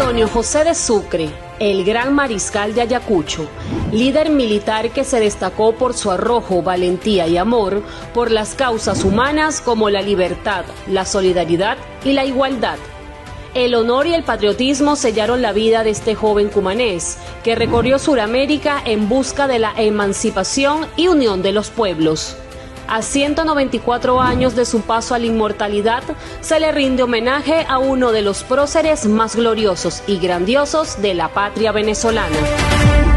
Antonio José de Sucre, el gran mariscal de Ayacucho, líder militar que se destacó por su arrojo, valentía y amor por las causas humanas como la libertad, la solidaridad y la igualdad. El honor y el patriotismo sellaron la vida de este joven cumanés, que recorrió Suramérica en busca de la emancipación y unión de los pueblos. A 194 años de su paso a la inmortalidad, se le rinde homenaje a uno de los próceres más gloriosos y grandiosos de la patria venezolana.